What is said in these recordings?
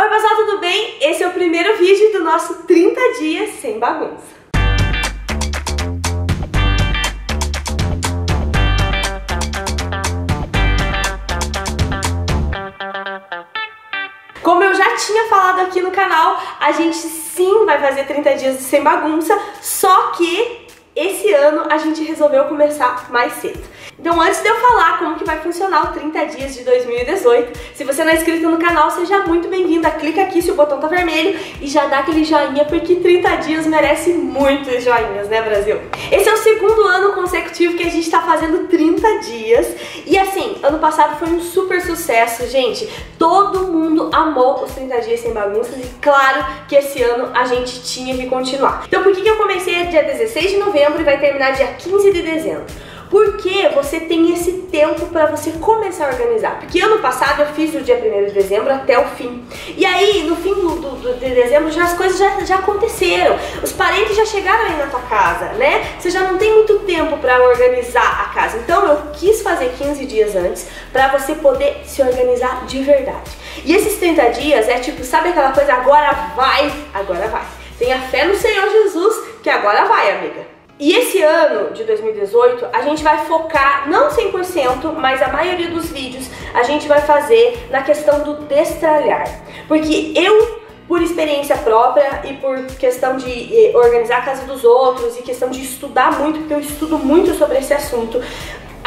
Oi pessoal, tudo bem? Esse é o primeiro vídeo do nosso 30 dias sem bagunça. Como eu já tinha falado aqui no canal, a gente sim vai fazer 30 dias sem bagunça, só que esse ano a gente resolveu começar mais cedo. Então antes de eu falar como que vai funcionar o 30 dias de 2018, se você não é inscrito no canal, seja muito bem-vinda. Clica aqui se o botão tá vermelho e já dá aquele joinha, porque 30 dias merece muitos joinhas, né Brasil? Esse é o segundo ano consecutivo que a gente tá fazendo 30 dias e assim, ano passado foi um super sucesso, gente. Todo mundo amou os 30 dias sem bagunças e claro que esse ano a gente tinha que continuar. Então por que, que eu comecei dia 16 de novembro e vai terminar dia 15 de dezembro? Porque você tem esse tempo para você começar a organizar. Porque ano passado eu fiz do dia 1 de dezembro até o fim. E aí, no fim do, do, do de dezembro, já as coisas já, já aconteceram. Os parentes já chegaram aí na tua casa, né? Você já não tem muito tempo para organizar a casa. Então eu quis fazer 15 dias antes para você poder se organizar de verdade. E esses 30 dias é tipo, sabe aquela coisa, agora vai, agora vai. Tenha fé no Senhor Jesus que agora vai, amiga. E esse ano de 2018, a gente vai focar, não 100%, mas a maioria dos vídeos a gente vai fazer na questão do destralhar. Porque eu, por experiência própria e por questão de eh, organizar a casa dos outros e questão de estudar muito, porque eu estudo muito sobre esse assunto,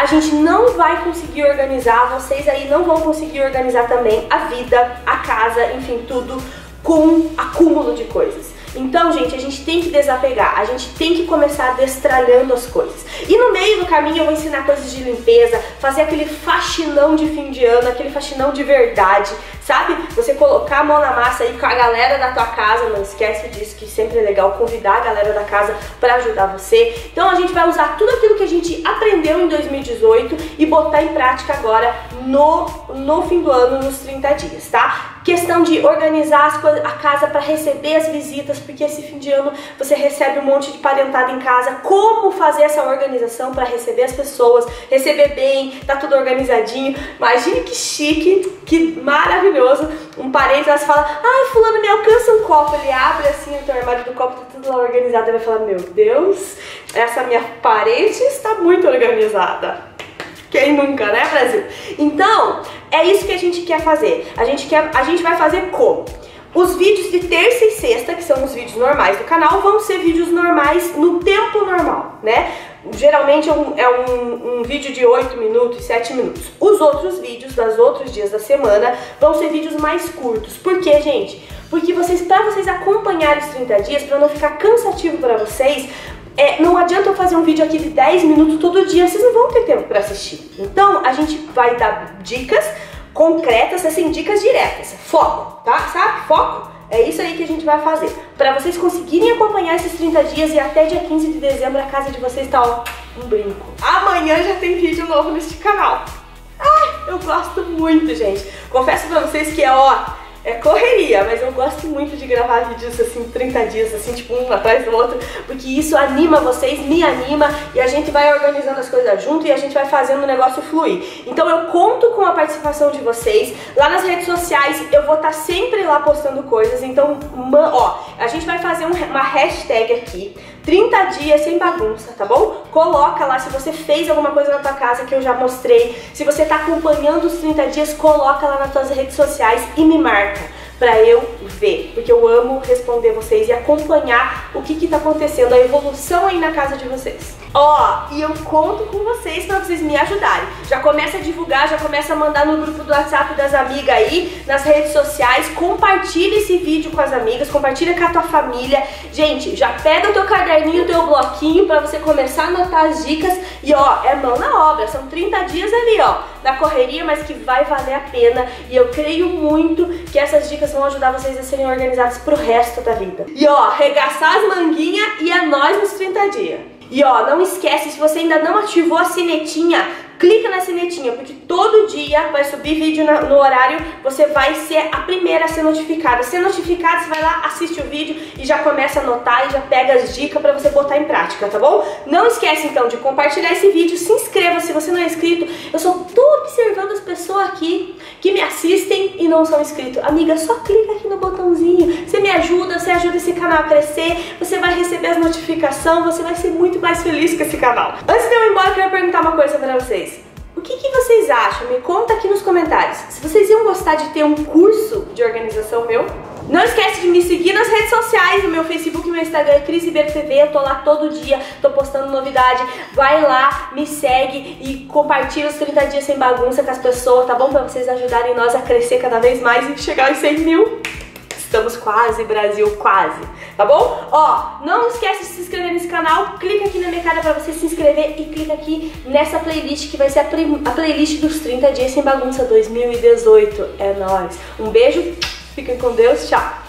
a gente não vai conseguir organizar, vocês aí não vão conseguir organizar também a vida, a casa, enfim, tudo com acúmulo de coisas. Então, gente, a gente tem que desapegar, a gente tem que começar destralhando as coisas. E no meio do caminho eu vou ensinar coisas de limpeza, fazer aquele faxinão de fim de ano, aquele faxinão de verdade, sabe? Você colocar a mão na massa aí com a galera da tua casa, não esquece disso, que sempre é legal convidar a galera da casa para ajudar você. Então a gente vai usar tudo aquilo que a gente aprendeu em 2018 e botar em prática agora no, no fim do ano, nos 30 dias, tá? Questão de organizar a casa para receber as visitas, porque esse fim de ano você recebe um monte de parentada em casa. Como fazer essa organização para receber as pessoas, receber bem, tá tudo organizadinho. Imagine que chique, que maravilhoso. Um parente lá fala: Ai, Fulano, me alcança um copo. Ele abre assim o teu armário do copo, tá tudo lá organizado. Ele vai falar: Meu Deus, essa minha parente está muito organizada. Quem nunca, né, Brasil? Então, é isso que a gente quer fazer. A gente, quer, a gente vai fazer como? Os vídeos de terça e sexta, que são os vídeos normais do canal, vão ser vídeos normais no tempo normal, né? Geralmente é um, é um, um vídeo de 8 minutos, 7 minutos. Os outros vídeos dos outros dias da semana vão ser vídeos mais curtos. Por quê, gente? Porque vocês, para vocês acompanharem os 30 dias, para não ficar cansativo para vocês, é, não adianta eu fazer um vídeo aqui de 10 minutos todo dia, vocês não vão ter tempo para assistir. Então, a gente vai dar dicas concretas, assim, dicas diretas. Foco, tá? Sabe? Foco. É isso aí que a gente vai fazer. Para vocês conseguirem acompanhar esses 30 dias e até dia 15 de dezembro a casa de vocês tá, ó, um brinco. Amanhã já tem vídeo novo neste canal. Ai, eu gosto muito, gente. Confesso pra vocês que é, ó, é correria, mas eu gosto muito de gravar vídeos assim, 30 dias, assim, tipo um atrás do outro, porque isso anima vocês, me anima e a gente vai organizando as coisas junto e a gente vai fazendo o negócio fluir. Então eu conto com a participação de vocês. Lá nas redes sociais eu vou estar tá sempre lá postando coisas, então, ó, a gente vai fazer uma hashtag aqui 30 dias sem bagunça, tá bom? Coloca lá se você fez alguma coisa na tua casa que eu já mostrei. Se você tá acompanhando os 30 dias, coloca lá nas tuas redes sociais e me marca para eu ver, porque eu amo responder vocês e acompanhar o que que tá acontecendo, a evolução aí na casa de vocês. Ó, e eu conto com vocês para vocês me ajudarem. Já começa a divulgar, já começa a mandar no grupo do WhatsApp das amigas aí, nas redes sociais, compartilha esse vídeo com as amigas, compartilha com a tua família. Gente, já pega o teu caderninho, o teu bloquinho para você começar a anotar as dicas e ó, é mão na obra, são 30 dias ali, ó, na correria, mas que vai valer a pena e eu creio muito que essas dicas vão ajudar vocês a serem organizados pro resto da vida. E ó, arregaçar as manguinhas e é nós nos 30 dias. E ó, não esquece, se você ainda não ativou a sinetinha, clica na sinetinha, porque todo dia vai subir vídeo no horário, você vai ser a primeira a ser notificada. Ser notificada, você vai lá, assiste o vídeo e já começa a anotar e já pega as dicas para você botar em prática, tá bom? Não esquece então de compartilhar esse vídeo, se inscreva se você não é inscrito. Eu só tô observando as pessoas aqui que me assistem e não são inscritos. Amiga, só clica aqui no botãozinho. Você me ajuda, você ajuda esse canal a crescer, você vai receber as notificações, você vai ser muito mais feliz com esse canal. Antes de eu ir embora, eu quero perguntar uma coisa pra vocês. O que, que, vocês acham? Me conta aqui nos comentários. Se vocês iam gostar de ter um curso de organização meu. Não esquece de me seguir nas redes sociais, no meu Facebook e meu Instagram é Cris TV, eu tô lá todo dia, tô postando novidade. Vai lá, me segue e compartilha os 30 dias sem bagunça com as pessoas, tá bom? Pra vocês ajudarem nós a crescer cada vez mais e chegar aos 100 mil. Estamos quase, Brasil, quase. Tá bom? Ó, não esquece de se inscrever nesse canal. Clica aqui na minha cara pra você se inscrever e clica aqui nessa playlist que vai ser a, a playlist dos 30 dias sem bagunça 2018. É nóis. Um beijo, fiquem com Deus, tchau.